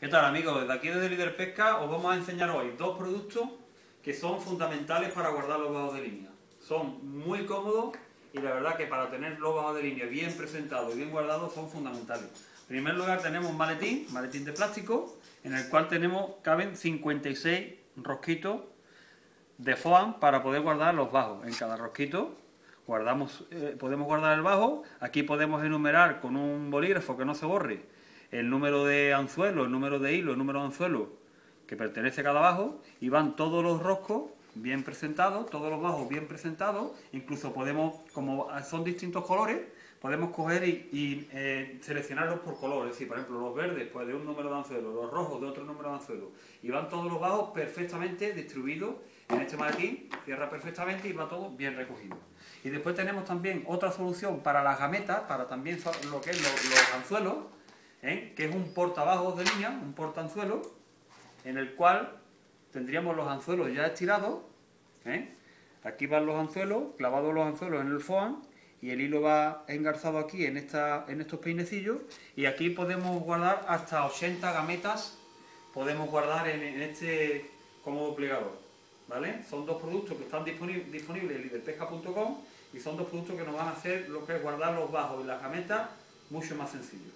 ¿Qué tal amigos? Desde aquí desde Líder Pesca os vamos a enseñar hoy dos productos que son fundamentales para guardar los bajos de línea. Son muy cómodos y la verdad que para tener los bajos de línea bien presentados y bien guardados son fundamentales. En primer lugar tenemos un maletín, maletín de plástico, en el cual tenemos, caben 56 rosquitos de foam para poder guardar los bajos. En cada rosquito guardamos, eh, podemos guardar el bajo, aquí podemos enumerar con un bolígrafo que no se borre el número de anzuelo, el número de hilo, el número de anzuelo que pertenece a cada bajo y van todos los roscos bien presentados, todos los bajos bien presentados, incluso podemos, como son distintos colores, podemos coger y, eh, seleccionarlos por color, es decir, por ejemplo, los verdes pues de un número de anzuelo, los rojos de otro número de anzuelo, y van todos los bajos perfectamente distribuidos en este maletín, cierra perfectamente y va todo bien recogido. Y después tenemos también otra solución para las gametas, para también lo que es los anzuelos, ¿eh? que es un portabajos de línea, un portanzuelo, en el cual tendríamos los anzuelos ya estirados. ¿eh? Aquí van los anzuelos, clavados los anzuelos en el foam, y el hilo va engarzado aquí en, esta, estos peinecillos, y aquí podemos guardar hasta 80 gametas, podemos guardar en, este cómodo plegador. ¿Vale? Son dos productos que están disponibles, disponibles en liderpesca.com y son dos productos que nos van a hacer lo que es guardar los bajos y las gametas mucho más sencillo.